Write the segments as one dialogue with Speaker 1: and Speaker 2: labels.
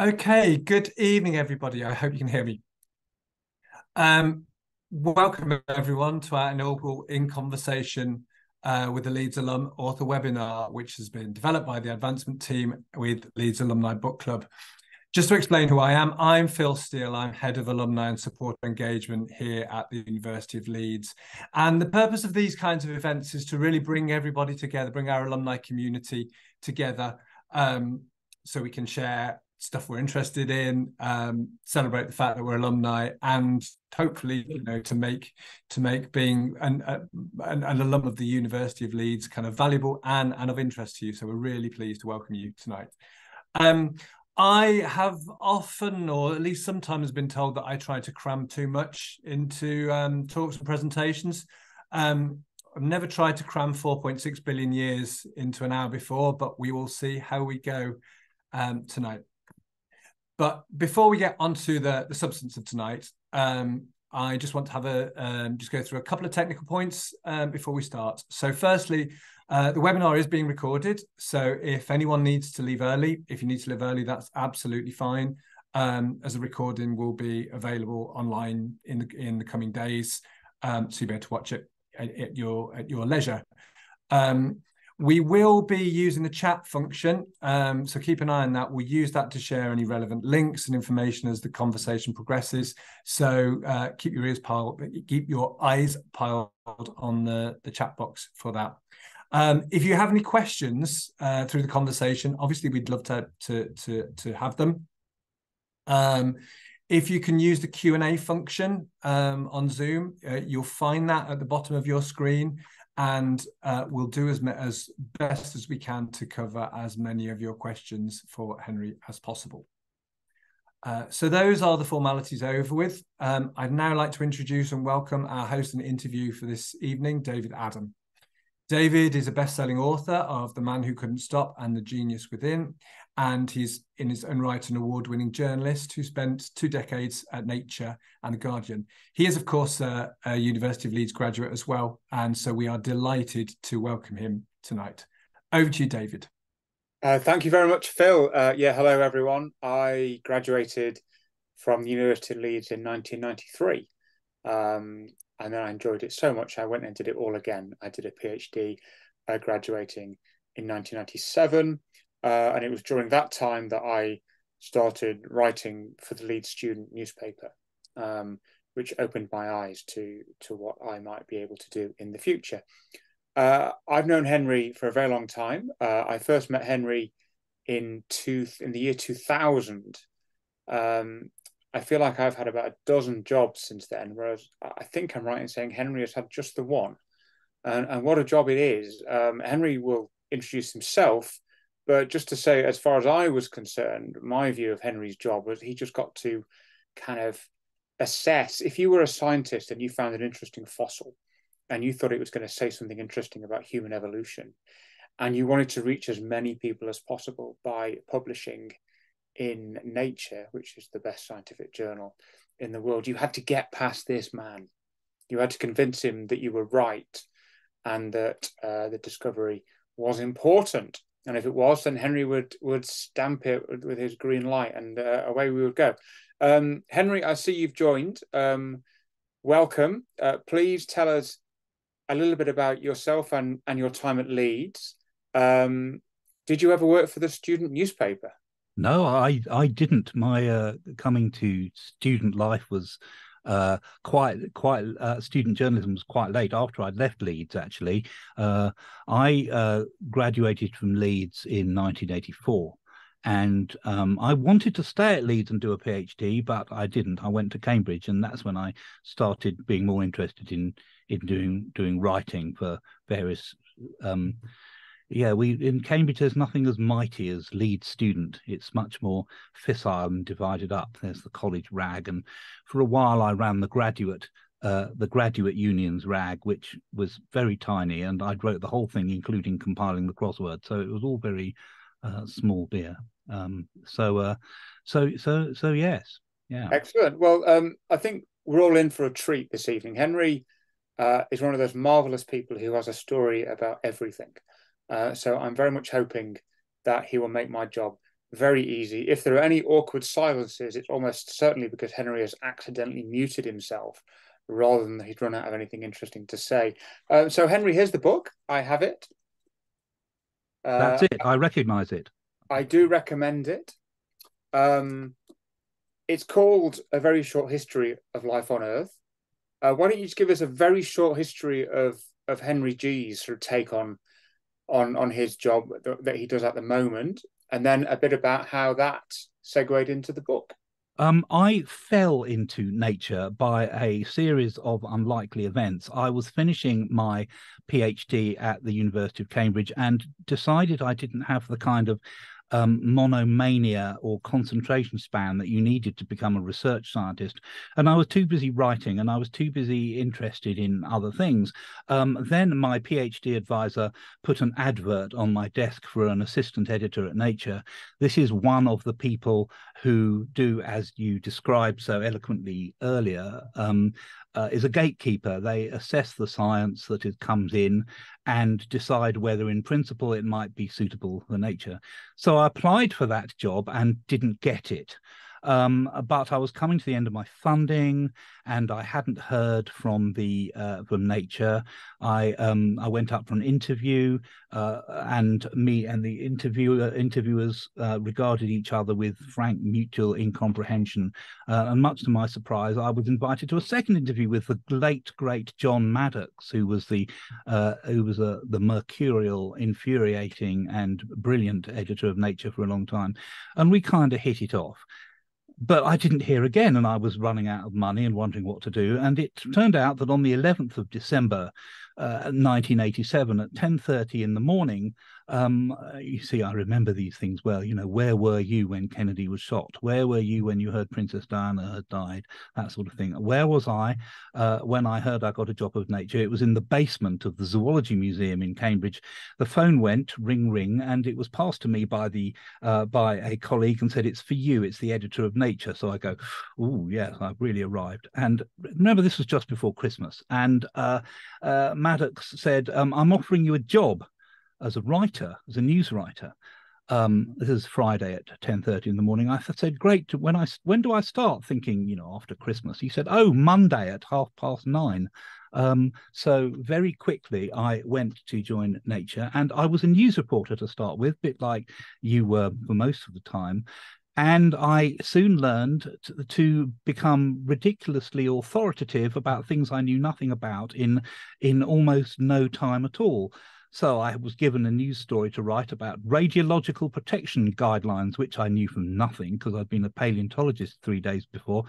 Speaker 1: Okay, good evening, everybody. I hope you can hear me. Um, welcome, everyone, to our inaugural In Conversation uh, with the Leeds Alum Author webinar, which has been developed by the advancement team with Leeds Alumni Book Club. Just to explain who I am, I'm Phil Steele. I'm head of alumni and support engagement here at the University of Leeds. And the purpose of these kinds of events is to really bring everybody together, bring our alumni community together um, so we can share stuff we're interested in, um, celebrate the fact that we're alumni, and hopefully, you know, to make to make being an, uh, an, an, alum of the University of Leeds kind of valuable and and of interest to you. So we're really pleased to welcome you tonight. Um, I have often, or at least sometimes, been told that I try to cram too much into um, talks and presentations. Um, I've never tried to cram 4.6 billion years into an hour before, but we will see how we go um, tonight. But before we get onto the, the substance of tonight, um, I just want to have a um, just go through a couple of technical points um, before we start. So, firstly, uh, the webinar is being recorded. So, if anyone needs to leave early, if you need to leave early, that's absolutely fine. Um, as a recording will be available online in the in the coming days, um, so you'll be able to watch it at, at your at your leisure. We will be using the chat function, um, so keep an eye on that. We'll use that to share any relevant links and information as the conversation progresses. So uh, keep your ears piled, keep your eyes piled on the, the chat box for that. Um, if you have any questions uh, through the conversation, obviously we'd love to to to, to have them. Um, if you can use the Q&A function um, on Zoom, uh, you'll find that at the bottom of your screen and uh, we'll do as, as best as we can to cover as many of your questions for Henry as possible. Uh, so those are the formalities over with. Um, I'd now like to introduce and welcome our host and interview for this evening, David Adam. David is a best-selling author of The Man Who Couldn't Stop and The Genius Within, and he's in his own right an award-winning journalist who spent two decades at Nature and The Guardian. He is, of course, a, a University of Leeds graduate as well, and so we are delighted to welcome him tonight. Over to you, David.
Speaker 2: Uh, thank you very much, Phil. Uh, yeah, hello everyone. I graduated from the University of Leeds in 1993. Um, and then I enjoyed it so much I went and did it all again. I did a PhD, uh, graduating in 1997, uh, and it was during that time that I started writing for the Leeds Student newspaper, um, which opened my eyes to to what I might be able to do in the future. Uh, I've known Henry for a very long time. Uh, I first met Henry in two in the year 2000. Um, I feel like I've had about a dozen jobs since then, whereas I think I'm right in saying Henry has had just the one. And, and what a job it is. Um, Henry will introduce himself, but just to say, as far as I was concerned, my view of Henry's job was he just got to kind of assess if you were a scientist and you found an interesting fossil and you thought it was going to say something interesting about human evolution and you wanted to reach as many people as possible by publishing in Nature, which is the best scientific journal in the world, you had to get past this man. You had to convince him that you were right and that uh, the discovery was important. And if it was, then Henry would would stamp it with his green light, and uh, away we would go. Um, Henry, I see you've joined. Um, welcome. Uh, please tell us a little bit about yourself and, and your time at Leeds. Um, did you ever work for the student newspaper?
Speaker 3: No, I I didn't. My uh, coming to student life was uh, quite quite uh, student journalism was quite late after I'd left Leeds. Actually, uh, I uh, graduated from Leeds in 1984, and um, I wanted to stay at Leeds and do a PhD, but I didn't. I went to Cambridge, and that's when I started being more interested in in doing doing writing for various. Um, yeah, we in Cambridge there's nothing as mighty as Leeds Student. It's much more fissile and divided up. There's the college rag, and for a while I ran the graduate uh, the graduate unions rag, which was very tiny, and I wrote the whole thing, including compiling the crossword. So it was all very uh, small beer. Um, so, uh, so, so, so, yes, yeah.
Speaker 2: Excellent. Well, um, I think we're all in for a treat this evening. Henry uh, is one of those marvelous people who has a story about everything. Uh, so I'm very much hoping that he will make my job very easy. If there are any awkward silences, it's almost certainly because Henry has accidentally muted himself rather than he'd run out of anything interesting to say. Uh, so, Henry, here's the book. I have it.
Speaker 3: Uh, That's it. I recognize it.
Speaker 2: I do recommend it. Um, it's called A Very Short History of Life on Earth. Uh, why don't you just give us a very short history of of Henry Gee's sort of take on on on his job that, that he does at the moment, and then a bit about how that segued into the book.
Speaker 3: Um, I fell into nature by a series of unlikely events. I was finishing my PhD at the University of Cambridge and decided I didn't have the kind of um, monomania or concentration span that you needed to become a research scientist. And I was too busy writing and I was too busy interested in other things. Um, then my PhD advisor put an advert on my desk for an assistant editor at Nature. This is one of the people who do, as you described so eloquently earlier, um, uh, is a gatekeeper. They assess the science that it comes in and decide whether, in principle, it might be suitable for nature. So I applied for that job and didn't get it. Um, but I was coming to the end of my funding, and I hadn't heard from the uh, from Nature. I um, I went up for an interview, uh, and me and the interviewer interviewers uh, regarded each other with frank mutual incomprehension. Uh, and much to my surprise, I was invited to a second interview with the late great John Maddox, who was the uh, who was a, the mercurial, infuriating, and brilliant editor of Nature for a long time, and we kind of hit it off but I didn't hear again, and I was running out of money and wondering what to do. And it turned out that on the 11th of December, 1987 at 10:30 in the morning. Um, you see, I remember these things well. You know, where were you when Kennedy was shot? Where were you when you heard Princess Diana had died? That sort of thing. Where was I uh, when I heard I got a job of nature? It was in the basement of the Zoology Museum in Cambridge. The phone went ring ring, and it was passed to me by the uh, by a colleague and said, "It's for you. It's the editor of Nature." So I go, "Oh yes, I've really arrived." And remember, this was just before Christmas, and uh, uh Maddox said, um, I'm offering you a job as a writer, as a news writer. Um, this is Friday at 10.30 in the morning. I said, great. When I when do I start thinking, you know, after Christmas? He said, oh, Monday at half past nine. Um, so very quickly, I went to join Nature, and I was a news reporter to start with, bit like you were for most of the time. And I soon learned to, to, become ridiculously authoritative about things I knew nothing about in in almost no time at all. So I was given a news story to write about radiological protection guidelines, which I knew from nothing because I'd been a paleontologist three days before.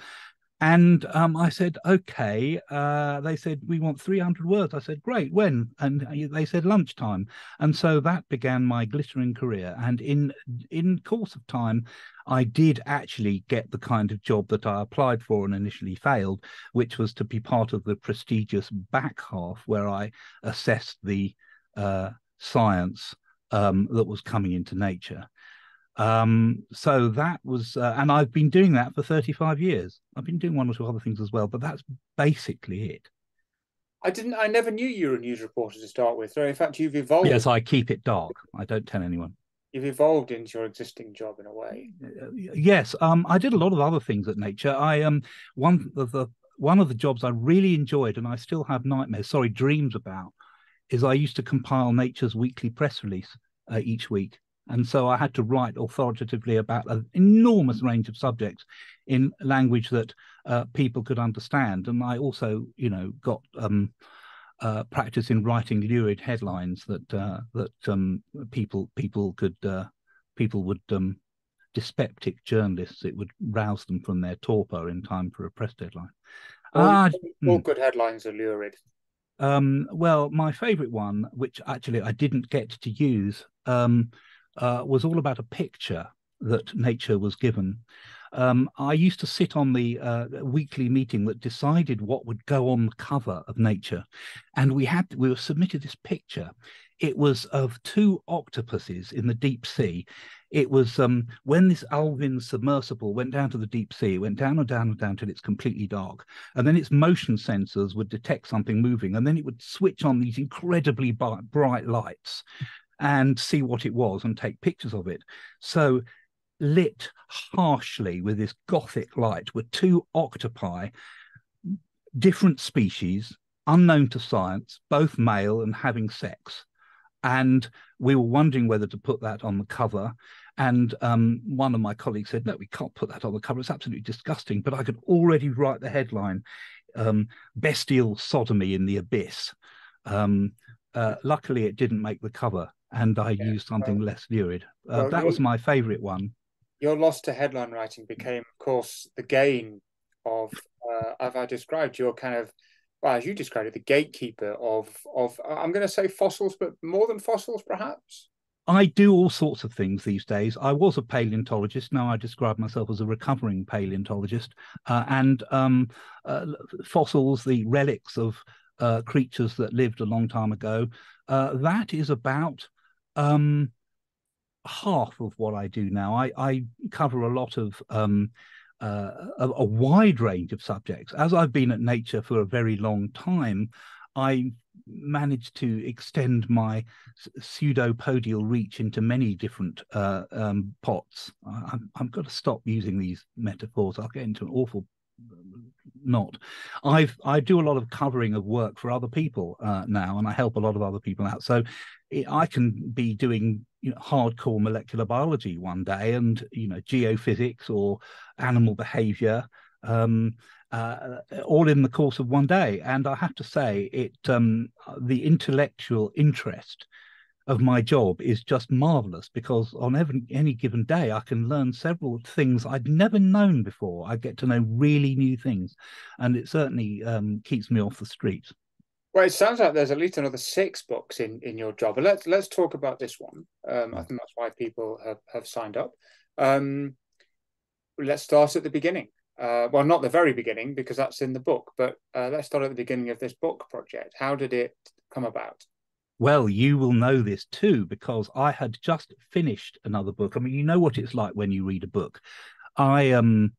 Speaker 3: And um, I said, okay. Uh, they said, we want 300 words. I said, great. When? And they said, lunchtime. And so that began my glittering career. And in in course of time, I did actually get the kind of job that I applied for and initially failed, which was to be part of the prestigious back half where I assessed the uh, science um, that was coming into nature. Um, so that was, uh, and I've been doing that for 35 years. I've been doing one or two other things as well, but that's basically it.
Speaker 2: I didn't, I never knew you were a news reporter to start with. So in fact, you've evolved.
Speaker 3: Yes, I keep it dark. I don't tell anyone.
Speaker 2: You've evolved into your existing job in a way.
Speaker 3: Yes, um, I did a lot of other things at Nature. I um, one of the one of the jobs I really enjoyed, and I still have nightmares, sorry, dreams about, is I used to compile Nature's weekly press release uh, each week. And so I had to write authoritatively about an enormous range of subjects in language that uh, people could understand. And I also, you know, got um, uh, practice in writing lurid headlines that uh, that um, people people could uh, people would um, dyspeptic journalists. It would rouse them from their torpor in time for a press deadline.
Speaker 2: All, ah, all hmm. good headlines are lurid.
Speaker 3: Um, well, my favourite one, which actually I didn't get to use, um, uh, was all about a picture that nature was given. Um, I used to sit on the uh, weekly meeting that decided what would go on the cover of Nature, and we had we were submitted this picture. It was of two octopuses in the deep sea. It was um, when this Alvin submersible went down to the deep sea, went down and down and down till it's completely dark, and then its motion sensors would detect something moving, and then it would switch on these incredibly bright lights and see what it was and take pictures of it. So lit harshly with this gothic light were two octopi, different species, unknown to science, both male and having sex. And we were wondering whether to put that on the cover. And um, one of my colleagues said, No, we can't put that on the cover. It's absolutely disgusting. But I could already write the headline um, Bestial Sodomy in the Abyss. Um, uh, luckily, it didn't make the cover, and I yeah, used something well, less lurid. Uh, well, that was my favorite one.
Speaker 2: Your loss to headline writing became, of course, the gain of, uh, as I described, your kind of well, as you described it, the gatekeeper of of I'm going to say fossils, but more than fossils, perhaps.
Speaker 3: I do all sorts of things these days. I was a paleontologist. Now I describe myself as a recovering paleontologist. Uh, and um, uh, fossils, the relics of uh, creatures that lived a long time ago, uh, that is about um, half of what I do now. I, I cover a lot of um, uh, a, a, wide range of subjects. As I've been at Nature for a very long time, I managed to extend my pseudopodial reach into many different uh, um, pots. I, have got to stop using these metaphors. I'll get into an awful knot. I've I do a lot of covering of work for other people uh, now, and I help a lot of other people out. So I can be doing you know, hardcore molecular biology one day, and you know geophysics or animal behavior. Um, uh, all in the course of one day. And I have to say, it um, the intellectual interest of my job is just marvelous because on every, any given day I can learn several things I'd never known before. I get to know really new things, and it certainly um, keeps me off the streets.
Speaker 2: Well, it sounds like there's at least another six books in, in your job. But let's let's talk about this one. Um, I think that's why people have, have signed up. Um, let's start at the beginning. Uh, well, not the very beginning because that's in the book, but uh, let's start at the beginning of this book project. How did it come about?
Speaker 3: Well, you will know this too because I had just finished another book. I mean, you know what it's like when you read a book. I um,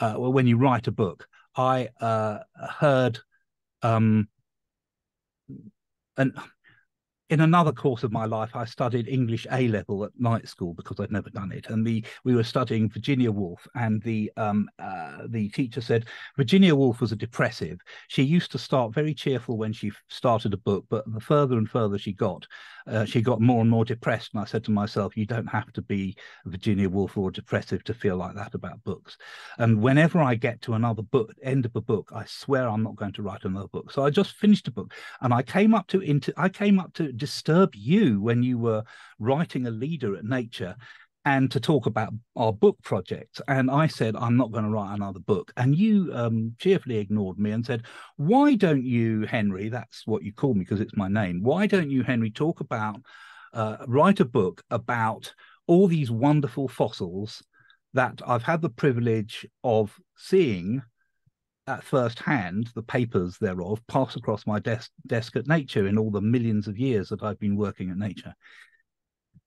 Speaker 3: uh, well, when you write a book, I uh, heard um, and in another course of my life, I studied English A level at night school because I'd never done it, and the we were studying Virginia Woolf, and the um uh, the teacher said Virginia Woolf was a depressive. She used to start very cheerful when she started a book, but the further and further she got, uh, she got more and more depressed. And I said to myself, you don't have to be Virginia Woolf or depressive to feel like that about books. And whenever I get to another book, end of a book, I swear I'm not going to write another book. So I just finished a book, and I came up to into I came up to disturb you when you were writing a leader at Nature and to talk about our book project. And I said, I'm not going to write another book. And you um, cheerfully ignored me and said, Why don't you, Henry? That's what you call me because it's my name. Why don't you, Henry, talk about, uh, write a book about all these wonderful fossils that I've had the privilege of seeing at first hand the papers thereof pass across my desk, desk at Nature in all the millions of years that I've been working at Nature.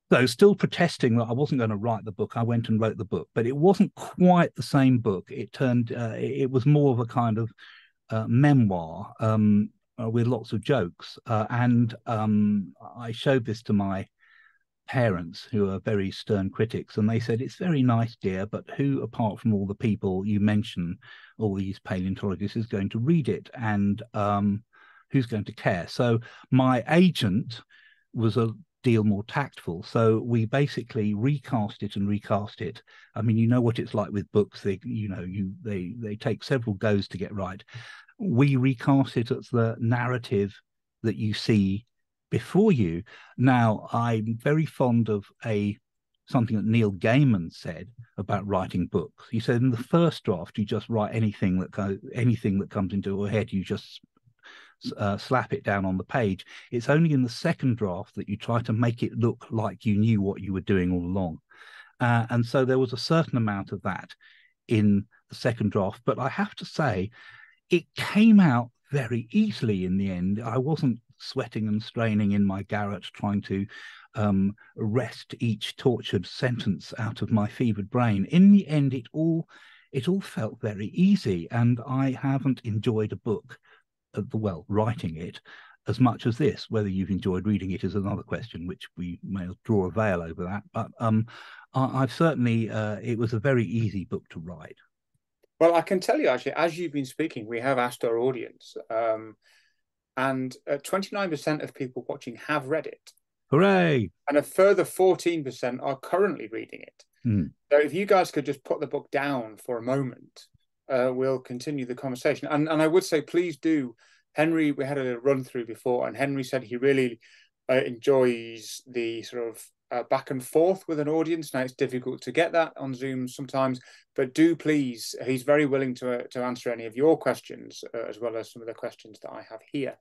Speaker 3: So, still protesting that I wasn't going to write the book, I went and wrote the book, but it wasn't quite the same book. It turned, uh, it was more of a kind of uh, memoir um, uh, with lots of jokes. Uh, and um, I showed this to my parents who are very stern critics and they said it's very nice dear but who apart from all the people you mention all these paleontologists is going to read it and um, who's going to care so my agent was a deal more tactful. So we basically recast it and recast it. I mean you know what it's like with books. They you know you they they take several goes to get right. We recast it as the narrative that you see before you. Now, I'm very fond of a something that Neil Gaiman said about writing books. He said in the first draft, you just write anything that anything that comes into your head, you just uh, slap it down on the page. It's only in the second draft that you try to make it look like you knew what you were doing all along. Uh, and so there was a certain amount of that in the second draft. But I have to say, it came out very easily in the end. I wasn't sweating and straining in my garret, trying to um, wrest each tortured sentence out of my fevered brain. In the end, it all it all felt very easy, and I haven't enjoyed a book, well, writing it, as much as this. Whether you've enjoyed reading it is another question, which we may draw a veil over that. But um, I, have certainly uh, it was a very easy book to write.
Speaker 2: Well, I can tell you actually, as you've been speaking, we have asked our audience, um, and uh, twenty nine percent of people watching have read it.
Speaker 3: Hooray!
Speaker 2: And a further fourteen percent are currently reading it.
Speaker 3: Mm.
Speaker 2: So if you guys could just put the book down for a moment, uh, we'll continue the conversation. And and I would say, please do. Henry, we had a run through before, and Henry said he really uh, enjoys the sort of uh, back and forth with an audience. Now it's difficult to get that on Zoom sometimes, but do please. He's very willing to uh, to answer any of your questions uh, as well as some of the questions that I have here.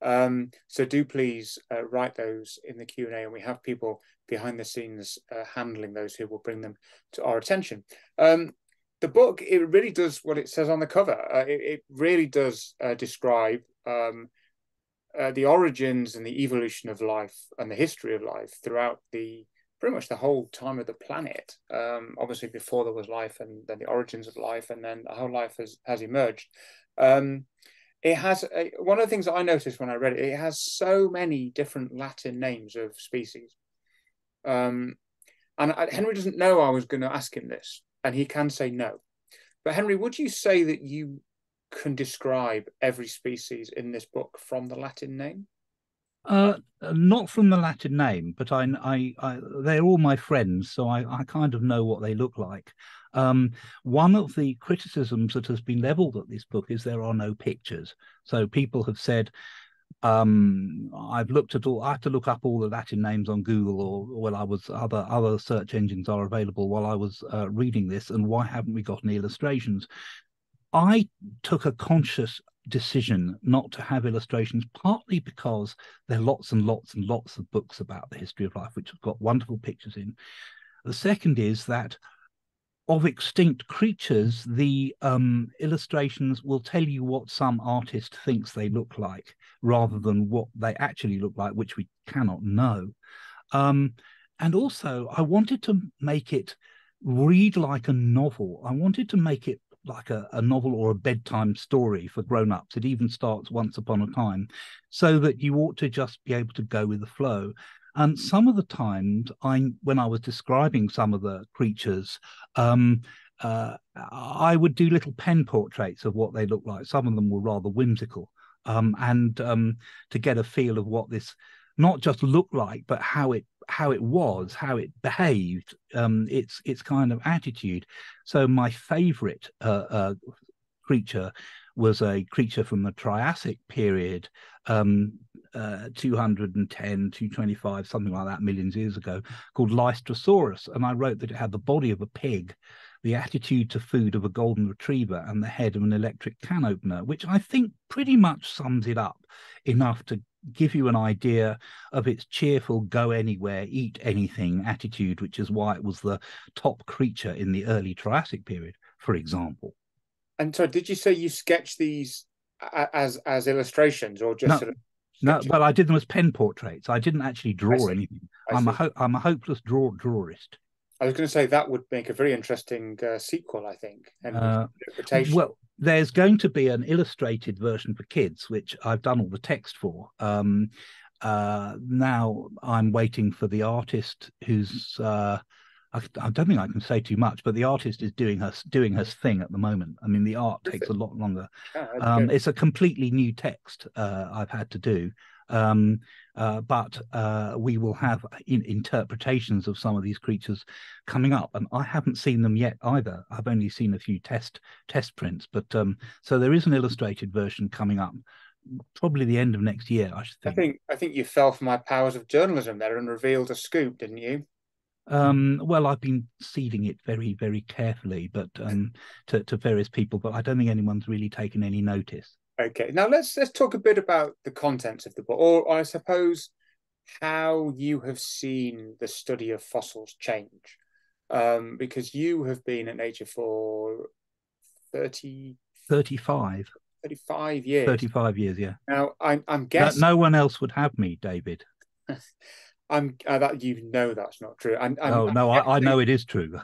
Speaker 2: Um, so do please uh, write those in the Q and A, and we have people behind the scenes uh, handling those who will bring them to our attention. Um, the book it really does what it says on the cover. Uh, it, it, really does describe. Um, uh, the origins and the evolution of life and the history of life throughout the pretty much the whole time of the planet. Um, obviously, before there was life, and then the origins of life, and then how life has has emerged. Um, it has a, one of the things that I noticed when I read it. It has so many different Latin names of species, um, and I, Henry doesn't know I was going to ask him this, and he can say no. But Henry, would you say that you can describe every species in this book from the Latin name?
Speaker 3: Uh, not from the Latin name, but I, I, I, they're all my friends, so I, I kind of know what they look like. Um, one of the criticisms that has been levelled at this book is there are no pictures. So people have said, um, I've looked at all. I had to look up all the Latin names on Google, or well, I was other other search engines are available while I was uh, reading this. And why haven't we got any illustrations? I took a conscious decision not to have illustrations, partly because there are lots and lots and lots of books about the history of life, which have got wonderful pictures in. The second is that of extinct creatures, the um, illustrations will tell you what some artist thinks they look like rather than what they actually look like, which we cannot know. Um, and also, I wanted to make it read like a novel. I wanted to make it like a, a novel or a bedtime story for grown-ups it even starts once upon a time so that you ought to just be able to go with the flow and some of the times i when i was describing some of the creatures um, uh, i would do little pen portraits of what they looked like some of them were rather whimsical um, and um, to get a feel of what this not just looked like but how it how it was, how it behaved, um, its its kind of attitude. So my favourite uh, uh, creature was a creature from the Triassic period, um, uh, 210, 225, something like that, millions of years ago, called Lystrosaurus. And I wrote that it had the body of a pig, the attitude to food of a golden retriever, and the head of an electric can opener, which I think pretty much sums it up enough to give you an idea of its cheerful, go anywhere, eat anything attitude, which is why it was the top creature in the early Triassic period, for example.
Speaker 2: And so, did you say you sketched these as as illustrations, or just
Speaker 3: no,
Speaker 2: sort of
Speaker 3: no? Well, I did them as pen portraits. I didn't actually draw anything. I'm a ho- I'm a hopeless draw drawist.
Speaker 2: I was going to say that would make a very interesting uh, sequel. I think.
Speaker 3: Uh, well, there's going to be an illustrated version for kids, which I've done all the text for. Um, uh, now I'm waiting for the artist who's. Uh, I, I, don't think I can say too much, but the artist is doing her doing her thing at the moment. I mean, the art takes a lot longer. Um, it's a completely new text uh, I've had to do, um, uh, but uh, we will have in- interpretations of some of these creatures coming up, and I haven't seen them yet either. I've only seen a few test test prints, but um, so there is an illustrated version coming up, probably the end of next year. I should think.
Speaker 2: I think I think you fell for my powers of journalism there and revealed a scoop, didn't you?
Speaker 3: Um, well, I've been seeding it very, very carefully, but um, to, to various people, but I don't think anyone's really taken any notice.
Speaker 2: Okay, now let's let's talk a bit about the contents of the book, or I suppose how you have seen the study of fossils change, um, because you have been at Nature for 30,
Speaker 3: 35.
Speaker 2: 35 years.
Speaker 3: 35 years, yeah.
Speaker 2: Now, I'm, I'm guessing...
Speaker 3: No, no one else would have me, David.
Speaker 2: I'm uh, that you know that's not true. I'm, I'm,
Speaker 3: oh no, I, I, know it is true.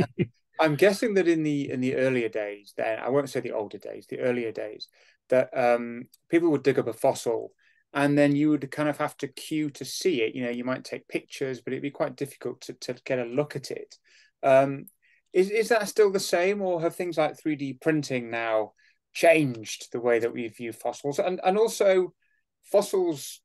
Speaker 2: I'm guessing that in the in the earlier days, then I won't say the older days, the earlier days, that um, people would dig up a fossil and then you would kind of have to queue to see it. You know, you might take pictures, but it'd be quite difficult to, to get a look at it. Um, is is that still the same, or have things like three D printing now changed the way that we view fossils? And and also fossils.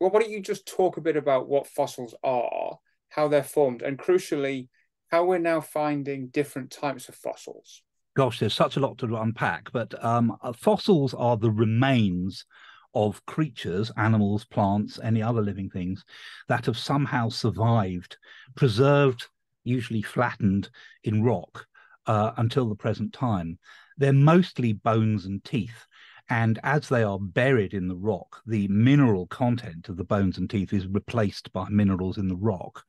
Speaker 2: Well, why don't you just talk a bit about what fossils are, how they're formed, and crucially, how we're now finding different types of fossils?
Speaker 3: Gosh, there's such a lot to unpack, but um, uh, fossils are the remains of creatures, animals, plants, any other living things that have somehow survived, preserved, usually flattened in rock uh, until the present time. They're mostly bones and teeth. And as they are buried in the rock, the mineral content of the bones and teeth is replaced by minerals in the rock.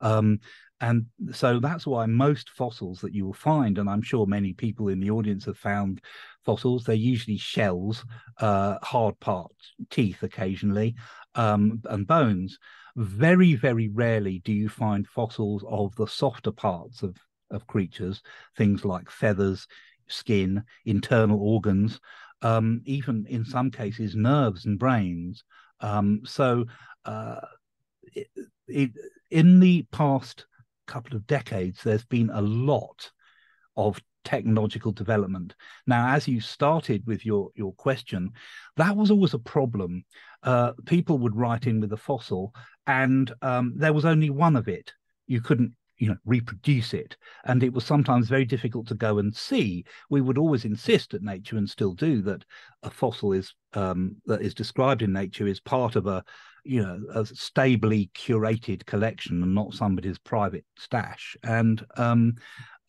Speaker 3: Um, and so that's why most fossils that you will find, and I'm sure many people in the audience have found fossils, they're usually shells, uh, hard parts, teeth occasionally, um, and bones. Very, very rarely do you find fossils of the softer parts of, of creatures, things like feathers, skin, internal organs, um, even in some cases, nerves and brains. Um, so, uh, it, it, in the past couple of decades, there's been a lot of technological development. Now, as you started with your your question, that was always a problem. Uh, people would write in with a fossil, and um, there was only one of it. You couldn't you know reproduce it. And it was sometimes very difficult to go and see. We would always insist at nature and still do that a fossil is um, that is described in nature is part of a you know a stably curated collection and not somebody's private stash. And um,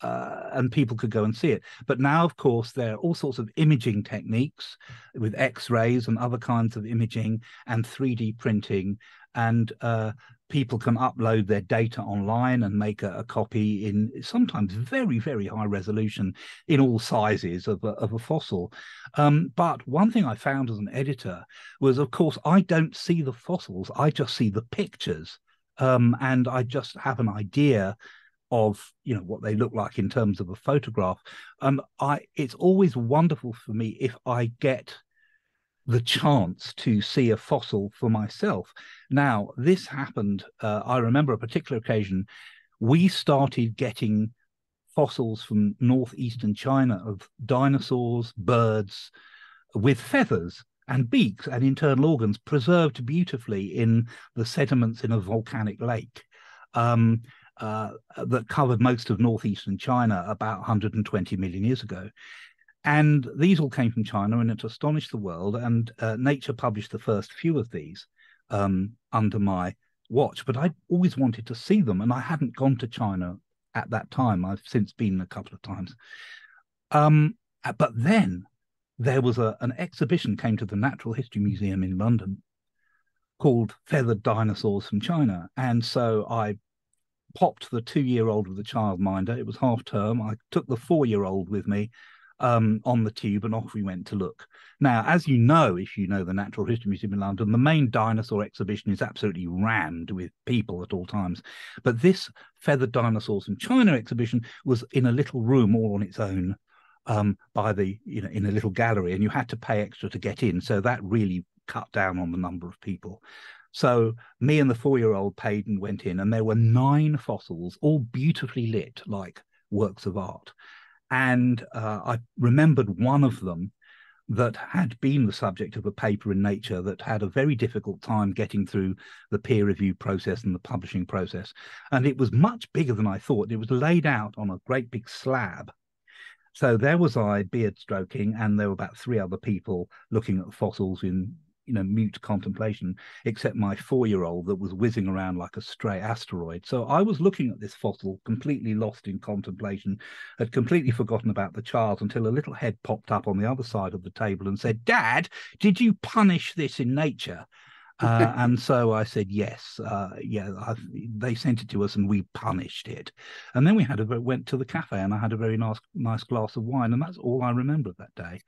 Speaker 3: uh, and people could go and see it. But now, of course, there are all sorts of imaging techniques with X-rays and other kinds of imaging and 3D printing, and uh, people can upload their data online and make a, a, copy in sometimes very, very high resolution in all sizes of a, of a fossil. Um, but one thing I found as an editor was, of course, I don't see the fossils; I just see the pictures. Um, and I just have an idea of you know what they look like in terms of a photograph um i it's always wonderful for me if i get the chance to see a fossil for myself now this happened uh, i remember a particular occasion we started getting fossils from northeastern china of dinosaurs birds with feathers and beaks and internal organs preserved beautifully in the sediments in a volcanic lake um, uh, that covered most of northeastern China about 120 million years ago. And these all came from China and it astonished the world. And uh, Nature published the first few of these um, under my watch. But I always wanted to see them, and I hadn't gone to China at that time. I've since been a couple of times. Um, but then there was a, an exhibition came to the Natural History Museum in London called Feathered Dinosaurs from China. And so I popped the two year old with the childminder. It was half term. I took the four year old with me um, on the tube and off we went to look. Now, as you know, if you know the Natural History Museum in London, the main dinosaur exhibition is absolutely rammed with people at all times. But this Feathered Dinosaurs from China exhibition was in a little room all on its own um, by the, you know, in a little gallery, and you had to pay extra to get in. So that really cut down on the number of people. So me and the four-year-old paid and went in, and there were nine fossils, all beautifully lit, like works of art. And uh, I remembered one of them that had been the subject of a paper in Nature that had a very difficult time getting through the peer review process and the publishing process. And it was much bigger than I thought. It was laid out on a great big slab. So there was I beard stroking, and there were about three other people looking at fossils in you know mute contemplation except my four-year-old that was whizzing around like a stray asteroid so i was looking at this fossil completely lost in contemplation had completely forgotten about the child until a little head popped up on the other side of the table and said dad did you punish this in nature uh, and so I said, yes, uh, yeah, I've, they sent it to us and we punished it. And then we had a went to the cafe and I had a very nice nice glass of wine, and that's all I remember of that day.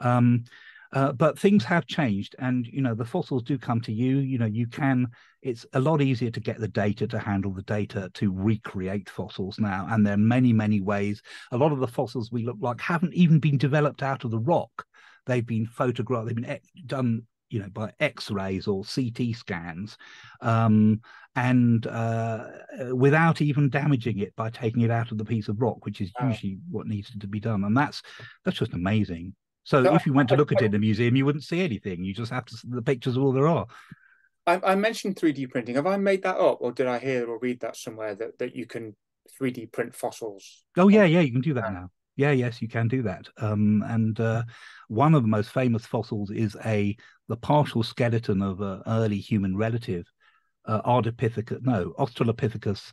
Speaker 3: Um, uh, but things have changed, and you know the fossils do come to you. You know you can. It's a lot easier to get the data to handle the data to recreate fossils now, and there are many many ways. A lot of the fossils we look like haven't even been developed out of the rock. They've been photographed. They've been done you know by X-rays or CT scans, um, and uh, without even damaging it by taking it out of the piece of rock, which is usually what needs to be done, and that's that's just amazing. So, so if you went to look at it in a museum, you wouldn't see anything. You just have to the pictures are all there are.
Speaker 2: I, I mentioned 3D printing. Have I made that up, or did I hear or read that somewhere that that you can 3D print fossils?
Speaker 3: Oh yeah, yeah, you can do that now. Yeah, yes, you can do that. Um, and uh, one of the most famous fossils is a the partial skeleton of an early human relative, uh, Ardipithecus, no, Australopithecus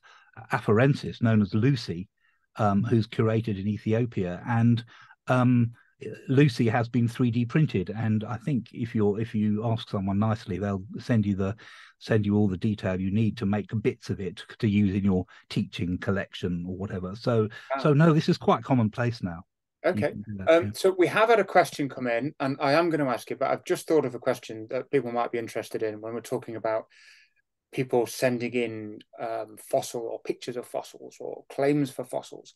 Speaker 3: afarensis, known as Lucy, um, who's curated in Ethiopia. And um, Lucy has been 3D printed, and I think if you're if you ask someone nicely, they'll send you the send you all the detail you need to make bits of it to use in your teaching collection or whatever. So so no, this is quite commonplace now.
Speaker 2: Okay. That, um, yeah. So we have had a question come in, and I am going to ask it, but I've just thought of a question that people might be interested in when we're talking about people sending in um, fossil or pictures of fossils or claims for fossils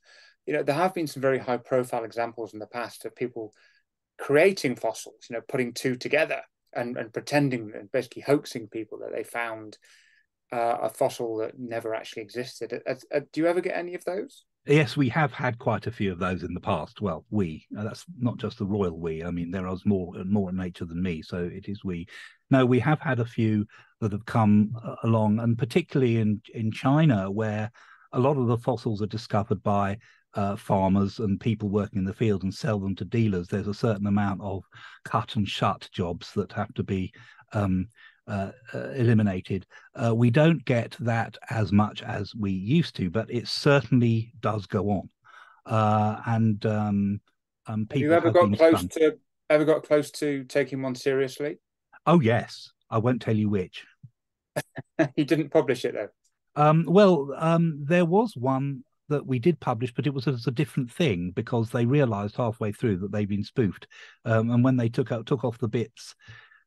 Speaker 2: you know, there have been some very high profile examples in the past of people creating fossils, you know, putting two together and, and pretending and basically hoaxing people that they found uh, a fossil that never actually existed. Uh, uh, do you ever get any of those?
Speaker 3: Yes, we have had quite a few of those in the past. Well, we, uh, that's not just the royal we. I mean, there are more more in nature than me, so it is we. No, we have had a few that have come uh, along, and particularly in in China, where a lot of the fossils are discovered by uh, farmers and people working in the field and sell them to dealers, there's a certain amount of cut and shut jobs that have to be um, uh, uh, eliminated. Uh, we don't get that as much as we used to, but it certainly does go on. Uh, and um, um,
Speaker 2: people have you ever got close to ever got close to taking one seriously?
Speaker 3: Oh yes, I won't tell you which.
Speaker 2: you didn't publish it though.
Speaker 3: Um, well, um, there was one that we did publish, but it was as a different thing because they realised halfway through that they'd been spoofed. Um, and when they took out took off the bits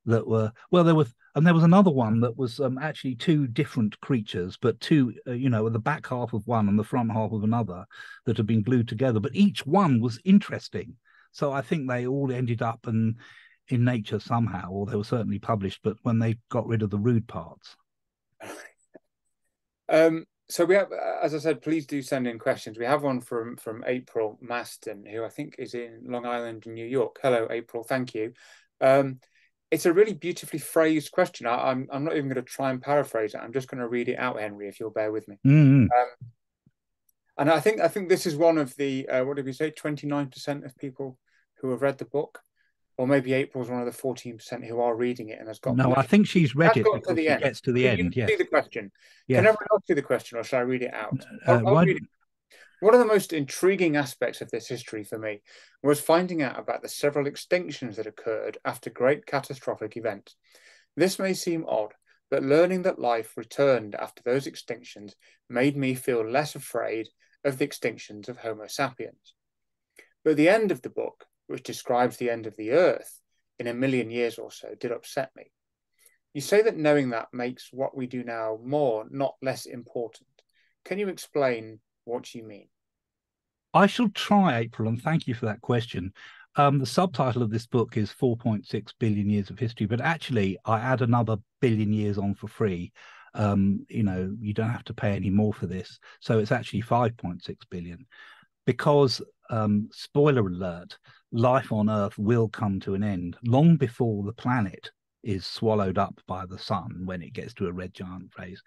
Speaker 3: that were well, there was and there was another one that was um, actually two different creatures, but two, uh, you know, the back half of one and the front half of another that had been glued together. But each one was interesting, so I think they all ended up in in nature somehow, or they were certainly published. But when they got rid of the rude parts.
Speaker 2: Um, so we have, as I said, please do send in questions. We have one from from April Maston, who I think is in Long Island, New York. Hello, April. Thank you. Um, it's a really beautifully phrased question. I, am I'm, I'm not even going to try and paraphrase it. I'm just going to read it out, Henry, if you'll bear with me.
Speaker 3: Mm-hmm. Um,
Speaker 2: and I think I think this is one of the uh, what did we say? Twenty nine percent of people who have read the book or maybe April's one of the fourteen percent who are reading it and has got.
Speaker 3: No, I think she's read it to the end. Gets to the
Speaker 2: Can
Speaker 3: end. Yes.
Speaker 2: See the question. Yes. Can everyone else see the question, or shall I read it out? Uh, I'll, I'll read it. One of the most intriguing aspects of this history for me was finding out about the several extinctions that occurred after great catastrophic events. This may seem odd, but learning that life returned after those extinctions made me feel less afraid of the extinctions of Homo sapiens. But the end of the book which describes the end of the earth in a million years or so, did upset me. You say that knowing that makes what we do now more, not less important. Can you explain what you mean?
Speaker 3: I shall try, April, and thank you for that question. Um, the subtitle of this book is 4.6 billion years of history, but actually, I add another billion years on for free. Um, you know, you don't have to pay any more for this. So it's actually 5.6 billion because, um, spoiler alert, life on Earth will come to an end long before the planet is swallowed up by the sun when it gets to a red giant phase.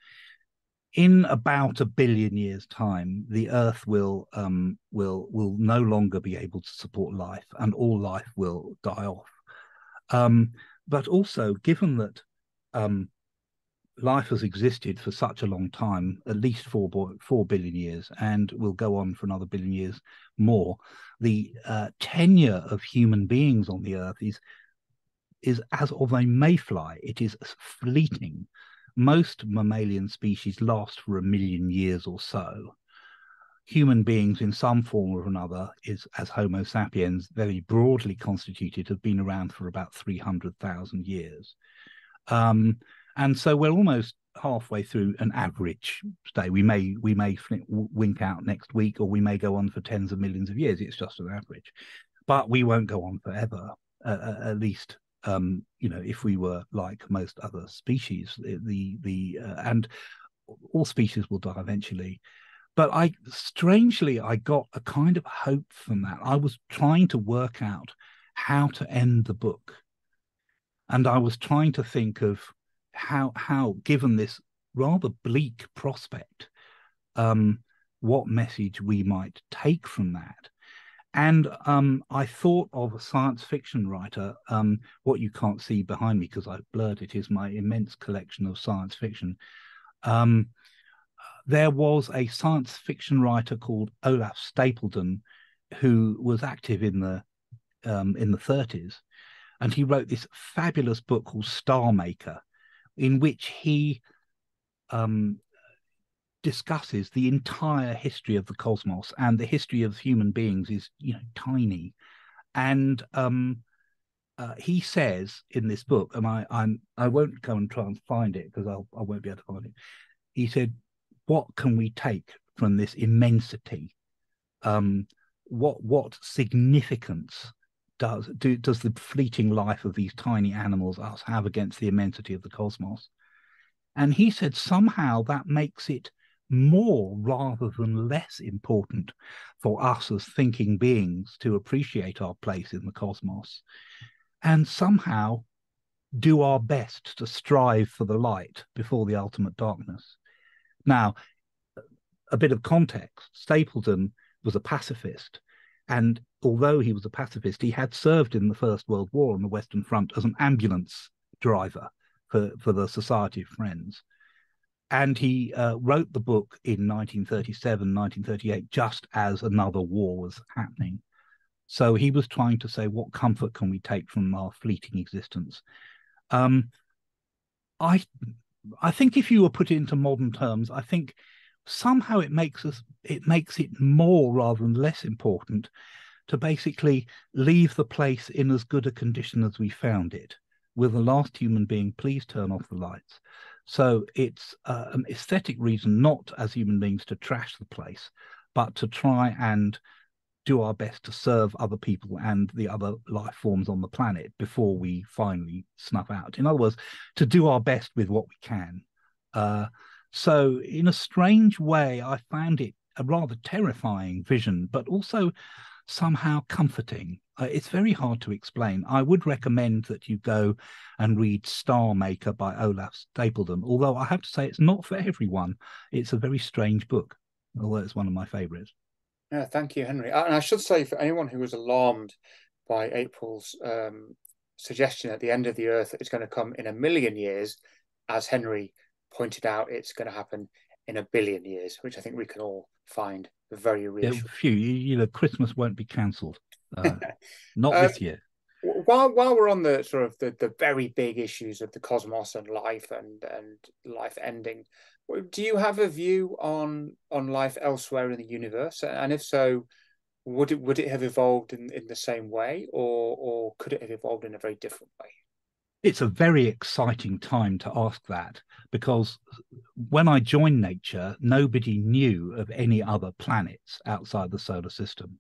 Speaker 3: In about a billion years' time, the Earth will um, will will no longer be able to support life, and all life will die off. Um, but also, given that um, life has existed for such a long time, at least four, four billion years, and will go on for another billion years more. The uh, tenure of human beings on the earth is is as of a mayfly. It is fleeting. Most mammalian species last for a million years or so. Human beings, in some form or another, is as Homo sapiens, very broadly constituted, have been around for about three hundred thousand years. Um, and so we're almost halfway through an average stay. We may we may wink out next week, or we may go on for tens of millions of years. It's just an average, but we won't go on forever. Uh, at least um, you know, if we were like most other species, the the uh, and all species will die eventually. But I strangely I got a kind of hope from that. I was trying to work out how to end the book, and I was trying to think of how how given this rather bleak prospect, um, what message we might take from that. And um, I thought of a science fiction writer. Um, what you can't see behind me because I've blurred it is my immense collection of science fiction. Um, there was a science fiction writer called Olaf Stapledon, who was active in the um, in the 30s, and he wrote this fabulous book called Star Maker, in which he um, discusses the entire history of the cosmos and the history of human beings is you know tiny. And um, uh, he says in this book and i i'm i won't go and try and find it because i'll i won't be able to find it. He said what can we take from this immensity? Um, what what significance does do does the fleeting life of these tiny animals us have against the immensity of the cosmos and he said somehow that makes it more rather than less important for us as thinking beings to appreciate our place in the cosmos and somehow do our best to strive for the light before the ultimate darkness. Now, a bit of context Stapledon was a pacifist. And although he was a pacifist, he had served in the First World War on the Western Front as an ambulance driver for, for the Society of Friends. And he uh, wrote the book in 1937 1938 just as another war was happening. So he was trying to say what comfort can we take from our fleeting existence? Um, i i think if you were put into modern terms i think somehow it makes us it makes it more rather than less important to basically leave the place in as good a condition as we found it with the last human being please turn off the lights so it's uh, an aesthetic reason, not as human beings to trash the place, but to try and do our best to serve other people and the other life forms on the planet before we finally snuff out. In other words, to do our best with what we can. Uh, so, in a strange way, I found it a rather terrifying vision, but also somehow comforting. Uh, it's very hard to explain. I would recommend that you go and read Star Maker by Olaf Stapledon, although I have to say it's not for everyone. It's a very strange book, although it's one of my favorites.
Speaker 2: Yeah, thank you, Henry. And I should say for anyone who was alarmed by April's um, suggestion at the end of the earth is going to come in a million years, as Henry pointed out, it's going to happen in a billion years, which I think we can all find very reassuring.
Speaker 3: Yeah, few, you know, Christmas won't be cancelled. Uh, not uh, this year.
Speaker 2: While while we're on the sort of the, the very big issues of the cosmos and life and and life ending, do you have a view on on life elsewhere in the universe? And if so, would it would it have evolved in, in the same way, or or could it have evolved in a very different way?
Speaker 3: It's a very exciting time to ask that because when I joined nature, nobody knew of any other planets outside the solar system.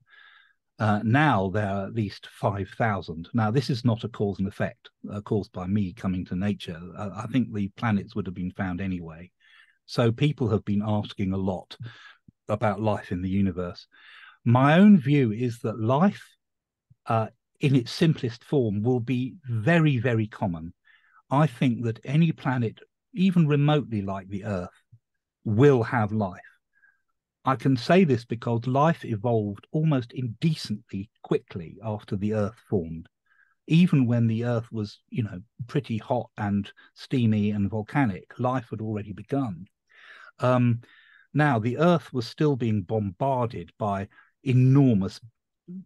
Speaker 3: Uh, now there are at least 5,000. Now, this is not a cause and effect uh, caused by me coming to nature. Uh, I think the planets would have been found anyway. So people have been asking a lot about life in the universe. My own view is that life uh, in its simplest form will be very, very common. I think that any planet, even remotely like the Earth, will have life. I can say this because life evolved almost indecently quickly after the Earth formed. Even when the Earth was, you know, pretty hot and steamy and volcanic, life had already begun. Um, now, the Earth was still being bombarded by enormous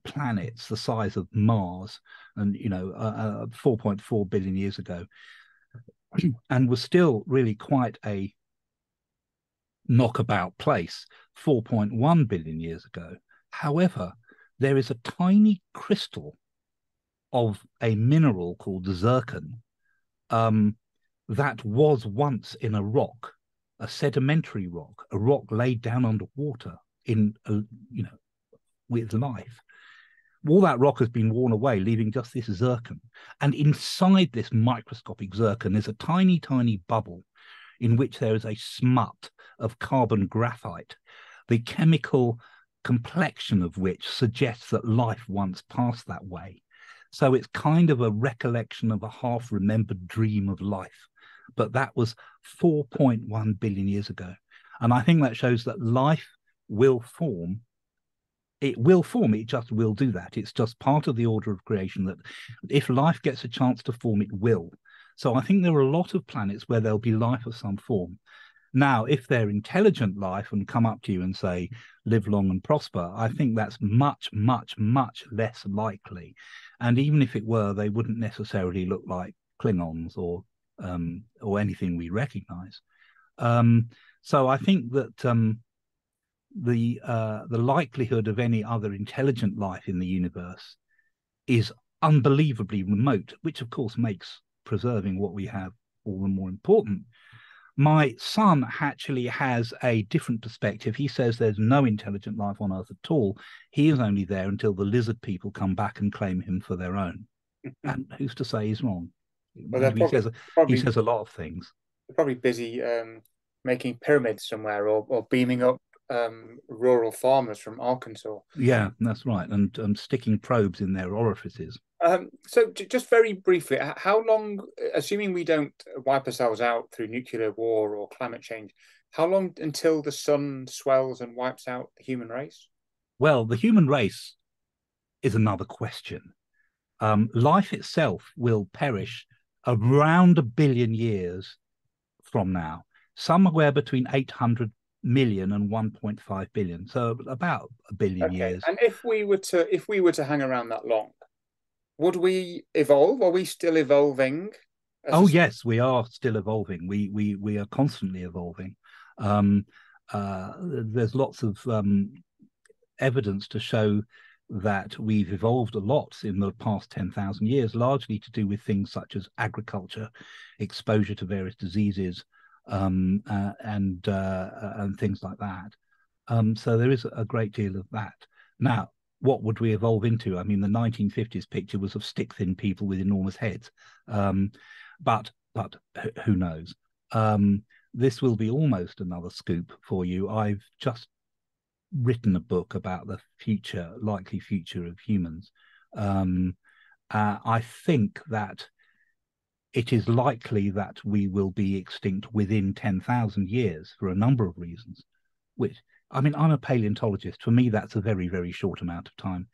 Speaker 3: planets the size of Mars, and you know, uh, uh, 4.4 billion years ago, and was still really quite a knockabout place 4.1 billion years ago. However, there is a tiny crystal of a mineral called zircon um, that was once in a rock, a sedimentary rock, a rock laid down underwater in, a, you know, with life. All that rock has been worn away, leaving just this zircon. And inside this microscopic zircon is a tiny, tiny bubble in which there is a smut of carbon graphite, the chemical complexion of which suggests that life once passed that way. So it's kind of a recollection of a half remembered dream of life. But that was 4.1 billion years ago. And I think that shows that life will form. It will form, it just will do that. It's just part of the order of creation that if life gets a chance to form, it will. So I think there are a lot of planets where there'll be life of some form. Now, if they're intelligent life and come up to you and say, live long and prosper, I think that's much, much, much less likely. And even if it were, they wouldn't necessarily look like Klingons or um, or anything we recognize. Um, so I think that um, the uh, the likelihood of any other intelligent life in the universe is unbelievably remote, which of course makes preserving what we have all the more important. My son actually has a different perspective. He says there's no intelligent life on Earth at all. He is only there until the lizard people come back and claim him for their own. and who's to say he's wrong? Well, he, probably, says, probably, he says a lot of things.
Speaker 2: They're probably busy um, making pyramids somewhere or, or beaming up um, rural farmers from Arkansas.
Speaker 3: Yeah, that's right, and um, sticking probes in their orifices.
Speaker 2: Um, so, just very briefly, how long, assuming we don't wipe ourselves out through nuclear war or climate change, how long until the sun swells and wipes out the human race?
Speaker 3: Well, the human race is another question. Um, life itself will perish around a billion years from now, somewhere between 800 million and 1.5 billion. So about a billion okay. years.
Speaker 2: and if we were to if we were to hang around that long would we evolve? Are we still evolving
Speaker 3: oh yes we are still evolving. We we we are constantly evolving. Um uh there's lots of um evidence to show that we've evolved a lot in the past 10,000 years, largely to do with things such as agriculture, exposure to various diseases, um, uh, and uh, and things like that. Um, so there is a great deal of that. Now, what would we evolve into? I mean, the 1950s picture was of stick-thin people with enormous heads, um, but but who knows? Um, this will be almost another scoop for you. I've just written a book about the future, likely future of humans. Um, uh, I think that it is likely that we will be extinct within 10,000 years for a number of reasons, which, I mean, I'm a paleontologist. For me, that's a very, very short amount of time.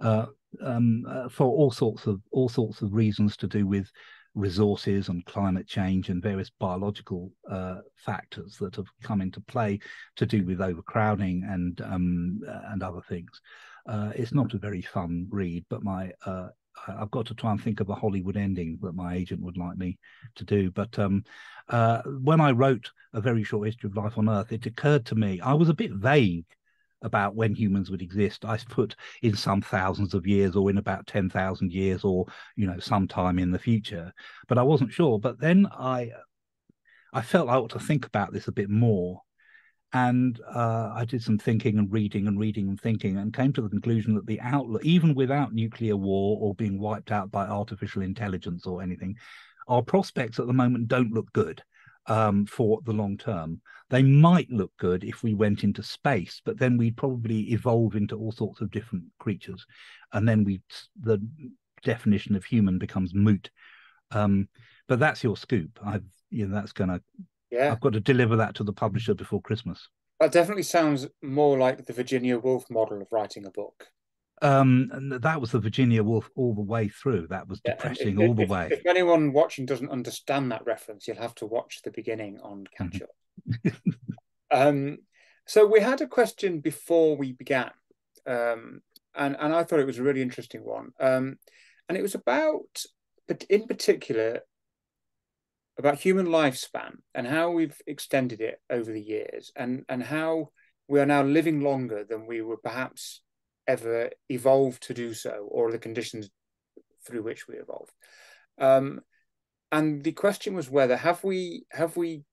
Speaker 3: Uh, um, uh, for all sorts of all sorts of reasons to do with resources and climate change and various biological uh, factors that have come into play to do with overcrowding and um, and other things. Uh, it's not a very fun read, but my uh, I've got to try and think of a Hollywood ending that my agent would like me to do. But um, uh, when I wrote a very short history of life on Earth, it occurred to me I was a bit vague about when humans would exist. I put in some thousands of years or in about 10,000 years or, you know, sometime in the future, but I wasn't sure. But then I, I felt I ought to think about this a bit more. And uh, I did some thinking and reading and reading and thinking and came to the conclusion that the outlook, even without nuclear war or being wiped out by artificial intelligence or anything, our prospects at the moment don't look good um, for the long term. They might look good if we went into space, but then we'd probably evolve into all sorts of different creatures, and then we the definition of human becomes moot. Um, but that's your scoop. I've you know that's gonna yeah. I've got to deliver that to the publisher before Christmas.
Speaker 2: That definitely sounds more like the Virginia Woolf model of writing a book.
Speaker 3: Um, that was the Virginia Woolf all the way through. That was depressing if, all the
Speaker 2: if,
Speaker 3: way.
Speaker 2: If anyone watching doesn't understand that reference, you'll have to watch the beginning on catch up. Mm-hmm. um, so we had a question before we began, um, and and I thought it was a really interesting one, um, and it was about, but in particular, about human lifespan and how we've extended it over the years, and and how we are now living longer than we were perhaps ever evolved to do so, or the conditions through which we evolved. Um, and the question was whether have we have we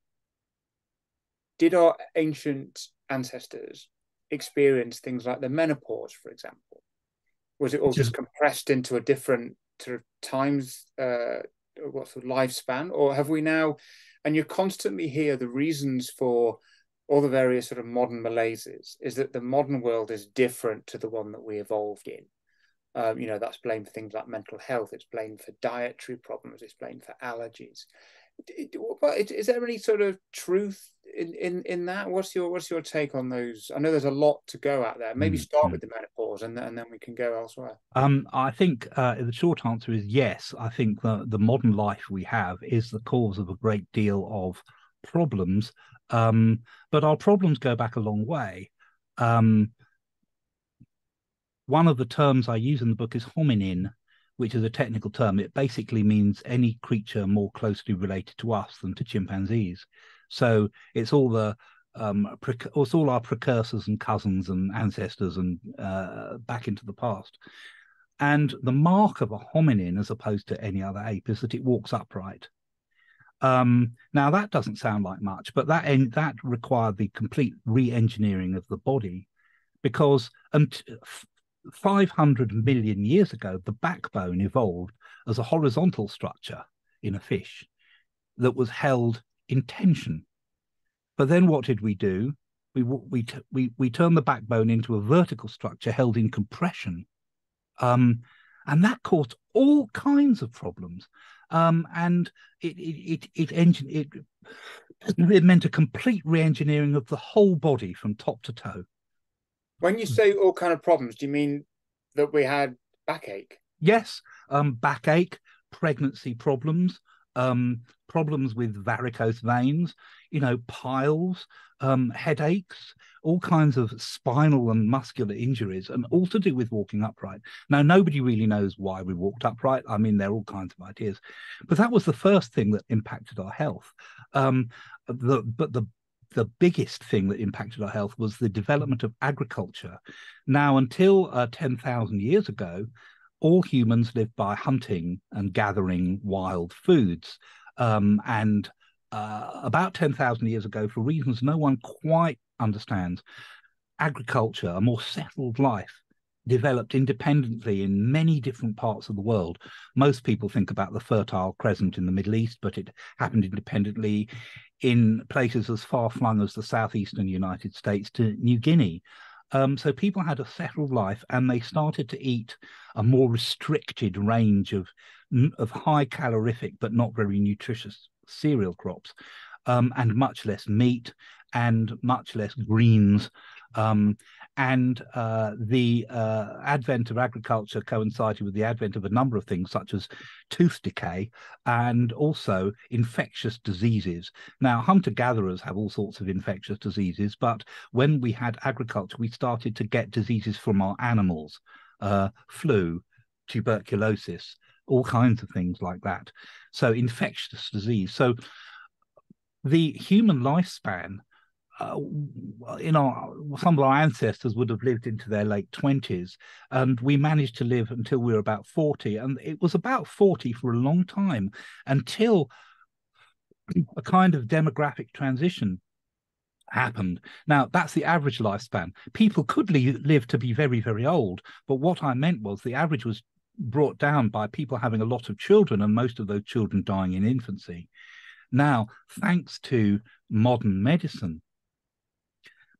Speaker 2: did our ancient ancestors experience things like the menopause, for example, Was it all just compressed into a different sort of times, uh, what sort of lifespan, or have we now? And you constantly hear the reasons for all the various sort of modern malaises is that the modern world is different to the one that we evolved in. Um, you know, that's blamed for things like mental health, it's blamed for dietary problems, it's blamed for allergies. Is there any sort of truth in, in, in that? What's your what's your take on those? I know there's a lot to go out there. Maybe mm, start mm. with the menopause and, and then we can go elsewhere.
Speaker 3: Um, I think uh, the short answer is yes. I think the, the modern life we have is the cause of a great deal of problems um, but our problems go back a long way. Um, one of the terms I use in the book is hominin, which is a technical term. It basically means any creature more closely related to us than to chimpanzees. So it's all the um, it's all our precursors and cousins and ancestors and uh, back into the past. And the mark of a hominin, as opposed to any other ape, is that it walks upright. Um, now that doesn't sound like much, but that en- that required the complete re-engineering of the body, because and 500 million years ago, the backbone evolved as a horizontal structure in a fish that was held in tension. But then what did we do? We we we we turned the backbone into a vertical structure held in compression, um, and that caused all kinds of problems um, and it it it it, engine, it it meant a complete re-engineering of the whole body from top to toe.
Speaker 2: When you say all kind of problems, do you mean that we had backache?
Speaker 3: Yes, um, backache, pregnancy problems, um, problems with varicose veins, you know, piles, um, headaches, all kinds of spinal and muscular injuries, and all to do with walking upright. Now, nobody really knows why we walked upright. I mean, there are all kinds of ideas, but that was the first thing that impacted our health. Um, the, but the the biggest thing that impacted our health was the development of agriculture. Now, until uh, 10,000 years ago, all humans lived by hunting and gathering wild foods. Um, and uh, about 10,000 years ago, for reasons no one quite understands, agriculture, a more settled life, developed independently in many different parts of the world. Most people think about the Fertile Crescent in the Middle East, but it happened independently in places as far flung as the southeastern United States to New Guinea. Um, so people had a settled life and they started to eat a more restricted range of, of high calorific but not very nutritious cereal crops um, and much less meat and much less greens. Um, and uh, the uh, advent of agriculture coincided with the advent of a number of things, such as tooth decay and also infectious diseases. Now, hunter gatherers have all sorts of infectious diseases, but when we had agriculture, we started to get diseases from our animals uh, flu, tuberculosis, all kinds of things like that. So, infectious disease. So, the human lifespan uh, you know, some of our ancestors would have lived into their late 20s, and we managed to live until we were about 40. And it was about 40 for a long time until a kind of demographic transition happened. Now, that's the average lifespan. People could li- live to be very, very old, but what I meant was the average was brought down by people having a lot of children and most of those children dying in infancy. Now, thanks to modern medicine,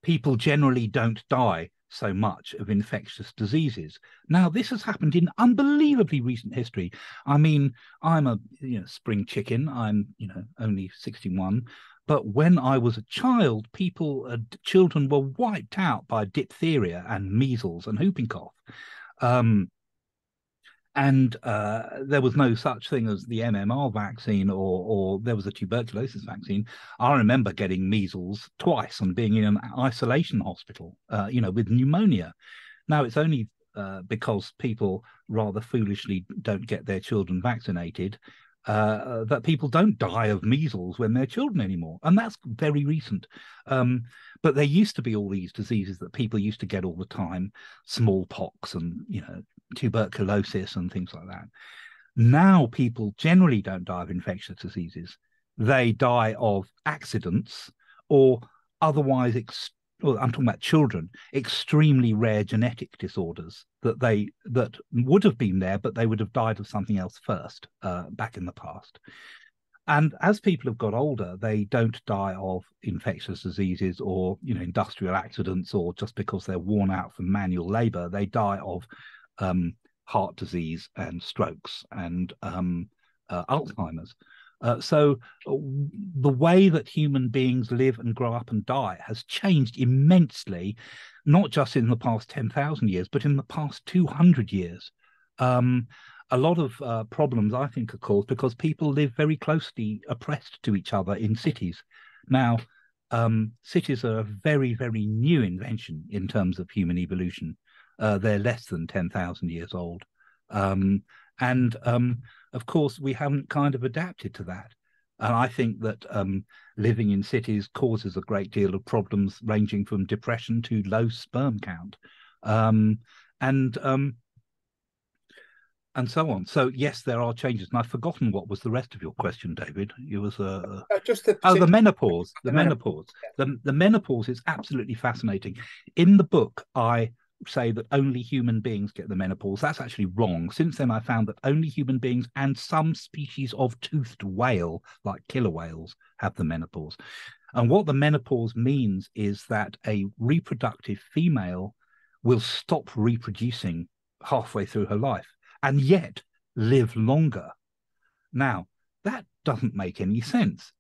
Speaker 3: people generally don't die so much of infectious diseases. Now, this has happened in unbelievably recent history. I mean, I'm a you know, spring chicken. I'm you know only 61, but when I was a child, people, uh, children were wiped out by diphtheria and measles and whooping cough. Um, and uh, there was no such thing as the MMR vaccine, or or there was a tuberculosis vaccine. I remember getting measles twice and being in an isolation hospital, uh, you know, with pneumonia. Now it's only uh, because people rather foolishly don't get their children vaccinated uh, that people don't die of measles when they're children anymore, and that's very recent. Um, but there used to be all these diseases that people used to get all the time, smallpox and you know tuberculosis and things like that. Now people generally don't die of infectious diseases. They die of accidents or otherwise well, I'm talking about children, extremely rare genetic disorders that they that would have been there, but they would have died of something else first uh, back in the past. And as people have got older, they don't die of infectious diseases or you know industrial accidents or just because they're worn out from manual labor. They die of um, heart disease and strokes and um, uh, Alzheimer's. Uh, so uh, the way that human beings live and grow up and die has changed immensely, not just in the past 10,000 years, but in the past 200 years. Um, a lot of uh, problems, I think, are caused because people live very closely oppressed to each other in cities. Now, um, cities are a very, very new invention in terms of human evolution. Uh, they're less than 10,000 years old. Um, and um, of course, we haven't kind of adapted to that. And I think that um, living in cities causes a great deal of problems, ranging from depression to low sperm count, um, and um, and so on. So yes, there are changes. And I've forgotten what was the rest of your question, David. You was uh,
Speaker 2: uh, just the
Speaker 3: oh the menopause. The, the menopause. Yeah. The the menopause is absolutely fascinating. In the book, I say that only human beings get the menopause. That's actually wrong. Since then, I found that only human beings and some species of toothed whale, like killer whales, have the menopause. And what the menopause means is that a reproductive female will stop reproducing halfway through her life and yet live longer. Now, that doesn't make any sense.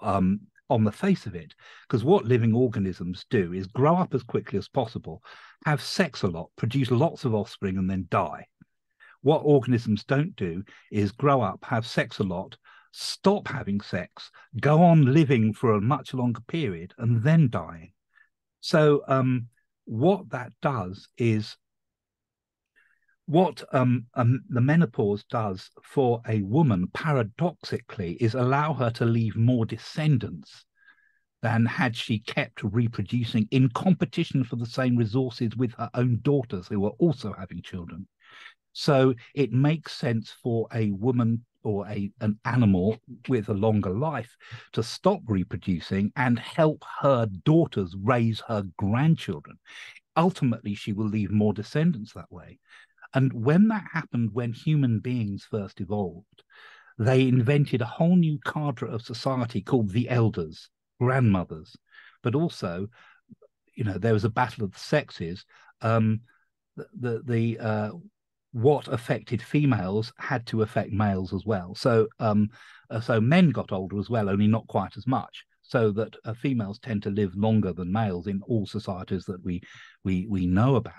Speaker 3: Um, on the face of it. Because what living organisms do is grow up as quickly as possible, have sex a lot, produce lots of offspring, and then die. What organisms don't do is grow up, have sex a lot, stop having sex, go on living for a much longer period, and then dying. So, um, what that does is what um, um, the menopause does for a woman, paradoxically, is allow her to leave more descendants than had she kept reproducing in competition for the same resources with her own daughters who were also having children. So it makes sense for a woman or a an animal with a longer life to stop reproducing and help her daughters raise her grandchildren. Ultimately, she will leave more descendants that way. And when that happened, when human beings first evolved, they invented a whole new cadre of society called the elders, grandmothers, but also, you know, there was a battle of the sexes. Um, the the, uh, what affected females had to affect males as well. So um, uh, so men got older as well, only not quite as much. So that uh, females tend to live longer than males in all societies that we we we know about.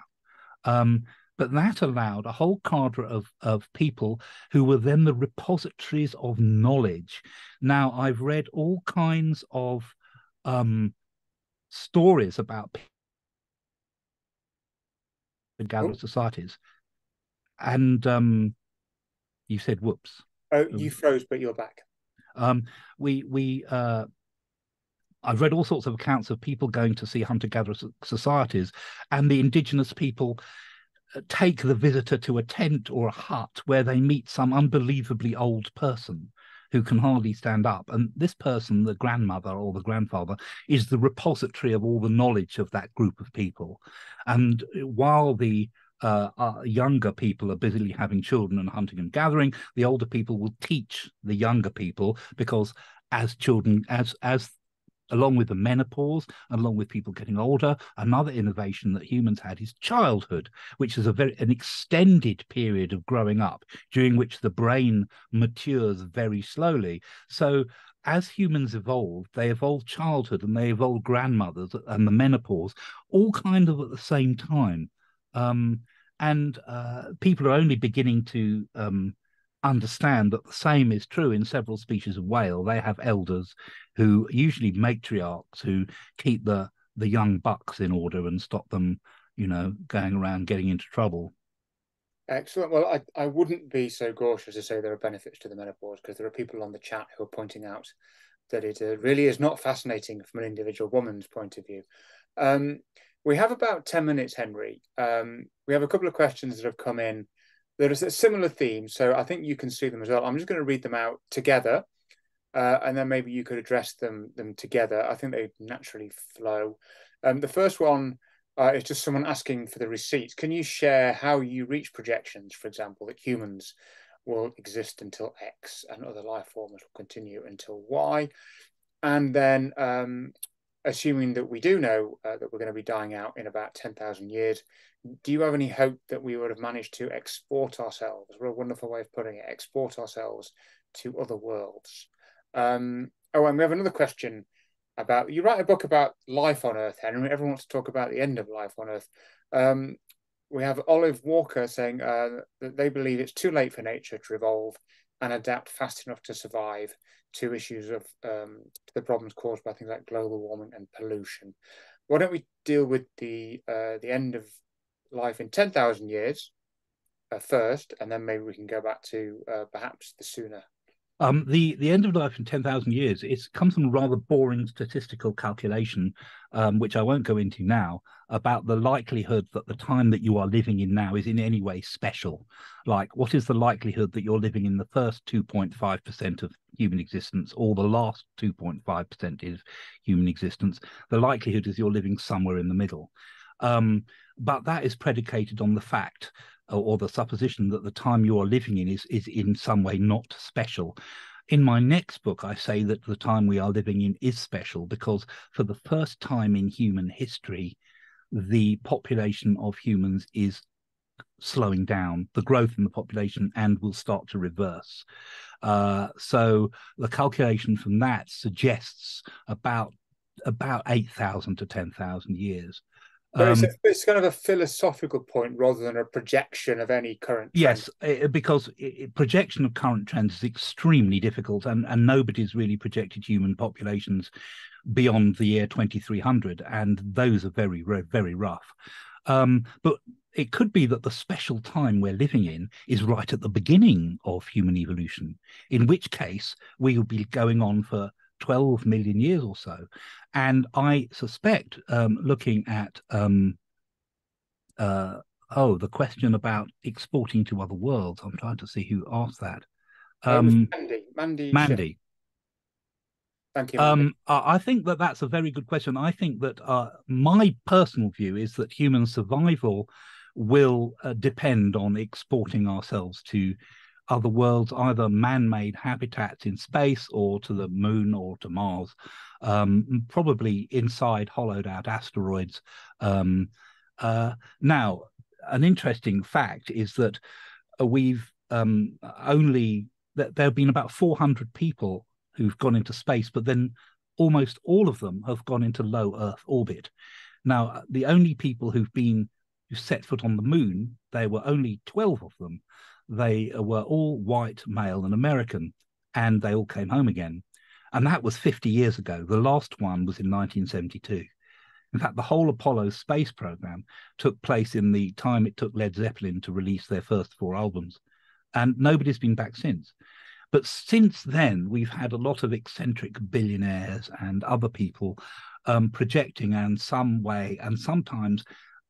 Speaker 3: Um, but that allowed a whole cadre of, of people who were then the repositories of knowledge. Now, I've read all kinds of um, stories about gathered oh. societies. And um, you said, whoops.
Speaker 2: Oh, you froze, but you're back.
Speaker 3: Um, we, we, uh, I've read all sorts of accounts of people going to see hunter gatherer societies and the indigenous people take the visitor to a tent or a hut where they meet some unbelievably old person who can hardly stand up. And this person, the grandmother or the grandfather, is the repository of all the knowledge of that group of people. And while the uh, uh, younger people are busily having children and hunting and gathering, the older people will teach the younger people because as children, as as along with the menopause, and along with people getting older, another innovation that humans had is childhood, which is a very an extended period of growing up during which the brain matures very slowly. So as humans evolved, they evolved childhood and they evolved grandmothers and the menopause, all kind of at the same time. Um, and uh, people are only beginning to um, understand that the same is true in several species of whale. They have elders who usually matriarchs who keep the the young bucks in order and stop them, you know, going around getting into trouble.
Speaker 2: Excellent. Well, I, I wouldn't be so cautious to say there are benefits to the menopause because there are people on the chat who are pointing out that it uh, really is not fascinating from an individual woman's point of view. Um, we have about 10 minutes, Henry. Um, we have a couple of questions that have come in there is a similar theme, so I think you can see them as well. I'm just going to read them out together, uh, and then maybe you could address them them together. I think they naturally flow. Um, the first one uh, is just someone asking for the receipts. Can you share how you reach projections, for example, that humans will exist until X and other life forms will continue until Y? And then, um, assuming that we do know uh, that we're going to be dying out in about 10,000 years, do you have any hope that we would have managed to export ourselves? What a wonderful way of putting it, export ourselves to other worlds. Um, oh, and we have another question about you write a book about life on Earth, Henry. Everyone wants to talk about the end of life on Earth. Um, we have Olive Walker saying uh, that they believe it's too late for nature to evolve and adapt fast enough to survive to issues of um, the problems caused by things like global warming and pollution. Why don't we deal with the uh, the end of life in ten thousand years uh, first, and then maybe we can go back to uh, perhaps the sooner
Speaker 3: um, the the end of life in ten thousand years it comes from a rather boring statistical calculation, um, which I won't go into now, about the likelihood that the time that you are living in now is in any way special. Like, what is the likelihood that you're living in the first two point five percent of human existence, or the last two point five percent of human existence? The likelihood is you're living somewhere in the middle. Um, but that is predicated on the fact or the supposition that the time you are living in is is in some way not special. In my next book, I say that the time we are living in is special because for the first time in human history, the population of humans is slowing down, the growth in the population, and will start to reverse. Uh, so the calculation from that suggests about about 8,000 to 10,000 years.
Speaker 2: But um, it's, a, it's, kind of a philosophical point rather than a projection of any current.
Speaker 3: Trend. Yes, because it, projection of current trends is extremely difficult, and, and nobody's really projected human populations beyond the year 2300, and those are very, very rough. Um, but it could be that the special time we're living in is right at the beginning of human evolution, in which case we will be going on for 12 million years or so. And I suspect, um, looking at, um, uh, oh, the question about exporting to other worlds, I'm trying to see who asked that.
Speaker 2: Um, Mandy. Mandy.
Speaker 3: Mandy.
Speaker 2: Thank you. Um,
Speaker 3: I think that that's a very good question. I think that uh, my personal view is that human survival will uh, depend on exporting ourselves to other worlds, either man-made habitats in space or to the moon or to Mars, um, probably inside hollowed-out asteroids. Um, uh, now, an interesting fact is that uh, we've um, only that there have been about 400 people who've gone into space, but then almost all of them have gone into low Earth orbit. Now, the only people who've been who set foot on the moon, there were only 12 of them. They were all white, male, and American, and they all came home again. And that was 50 years ago. The last one was in 1972. In fact, the whole Apollo space program took place in the time it took Led Zeppelin to release their first four albums. And nobody's been back since. But since then, we've had a lot of eccentric billionaires and other people um, projecting and some way and sometimes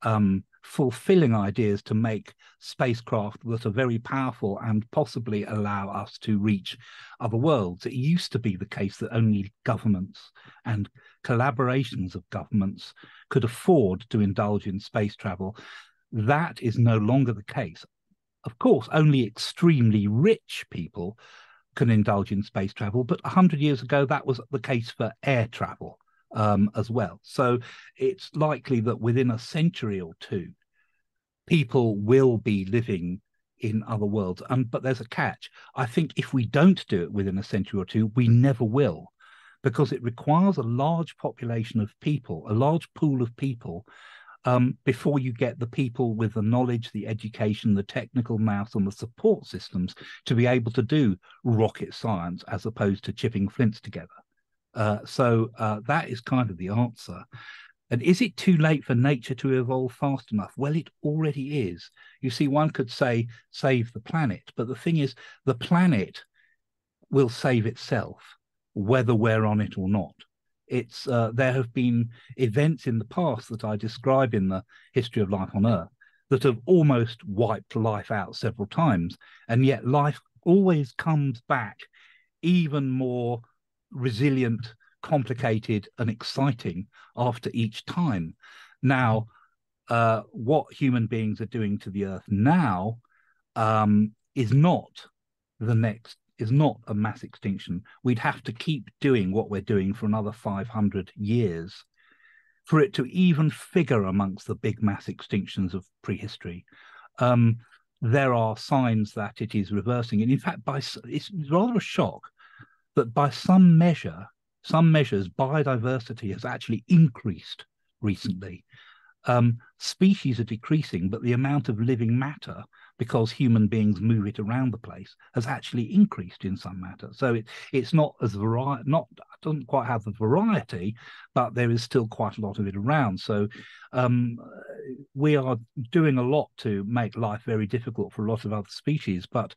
Speaker 3: um, fulfilling ideas to make spacecraft that are very powerful and possibly allow us to reach other worlds. It used to be the case that only governments and collaborations of governments could afford to indulge in space travel. That is no longer the case. Of course, only extremely rich people can indulge in space travel, but 100 years ago, that was the case for air travel um, as well. So it's likely that within a century or two, people will be living in other worlds. And but there's a catch. I think if we don't do it within a century or two, we never will, because it requires a large population of people, a large pool of people. Um, before you get the people with the knowledge, the education, the technical math, and the support systems to be able to do rocket science as opposed to chipping flints together. Uh, so uh, that is kind of the answer. And is it too late for nature to evolve fast enough? Well, it already is. You see, one could say save the planet, but the thing is, the planet will save itself, whether we're on it or not. It's uh, there have been events in the past that I describe in the history of life on Earth that have almost wiped life out several times, and yet life always comes back even more resilient, complicated and exciting after each time. Now, uh, what human beings are doing to the Earth now um, is not the next is not a mass extinction. We'd have to keep doing what we're doing for another 500 years for it to even figure amongst the big mass extinctions of prehistory. Um, there are signs that it is reversing, and in fact, by it's rather a shock that by some measure, some measures, biodiversity has actually increased recently. Um, species are decreasing, but the amount of living matter because human beings move it around the place has actually increased in some matter. So it, it's not as variety, not doesn't quite have the variety, but there is still quite a lot of it around. So um, we are doing a lot to make life very difficult for a lot of other species. But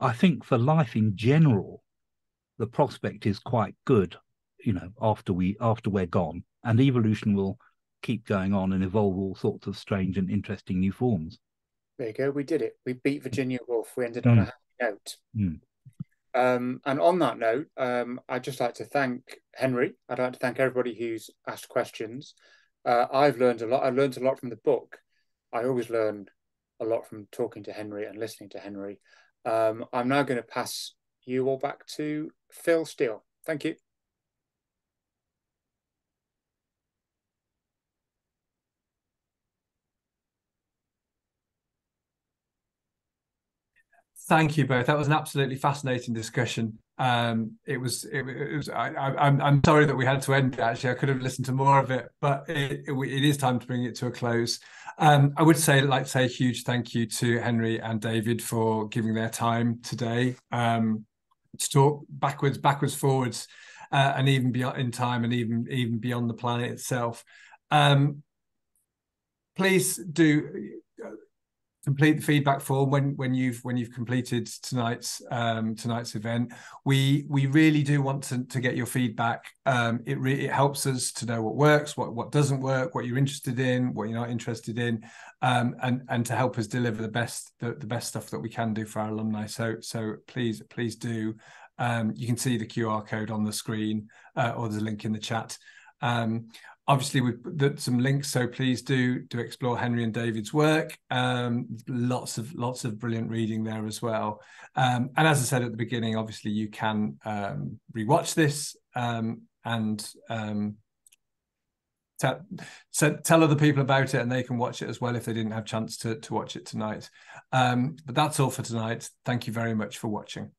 Speaker 3: I think for life in general, the prospect is quite good. You know, after we after we're gone, and evolution will keep going on and evolve all sorts of strange and interesting new forms.
Speaker 2: There you go. We did it. We beat Virginia Woolf. We ended mm. on a happy note. Mm. Um, and on that note, um, I'd just like to thank Henry. I'd like to thank everybody who's asked questions. Uh, I've learned a lot. I learned a lot from the book. I always learn a lot from talking to Henry and listening to Henry. Um, I'm now going to pass you all back to Phil Steele. Thank you.
Speaker 1: Thank you both. That was an absolutely fascinating discussion. Um, it was. It, it was. I. I'm sorry that we had to end. It, actually, I could have listened to more of it, but it, it, it is time to bring it to a close. Um, I would say, like, say a huge thank you to Henry and David for giving their time today um, to talk backwards, backwards, forwards, uh, and even beyond in time, and even even beyond the planet itself. Um, please do complete the feedback form when when you've when you've completed tonight's um, tonight's event. We we really do want to, to get your feedback. Um, it really it helps us to know what works, what what doesn't work, what you're interested in, what you're not interested in, um, and and to help us deliver the best the, the best stuff that we can do for our alumni. So so please please do. Um, you can see the QR code on the screen uh, or there's a link in the chat. Um, obviously we've put some links so please do do explore henry and david's work. Um, lots of lots of brilliant reading there as well. Um, and as i said at the beginning obviously you can um, rewatch this um, and um, tell, so tell other people about it and they can watch it as well if they didn't have chance to, to watch it tonight. Um, but that's all for tonight. Thank you very much for watching